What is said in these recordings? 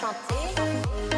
chanter.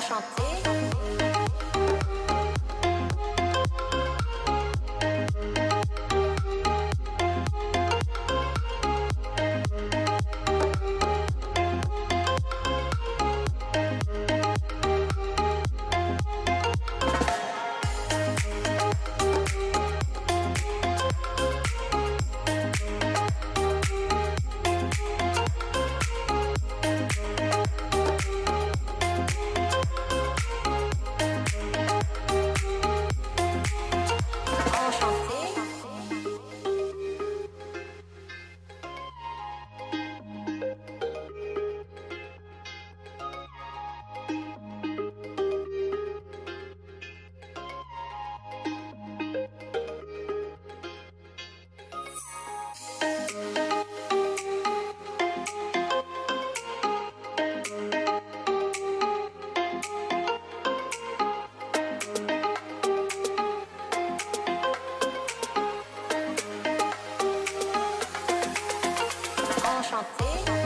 Enchanté. chanter.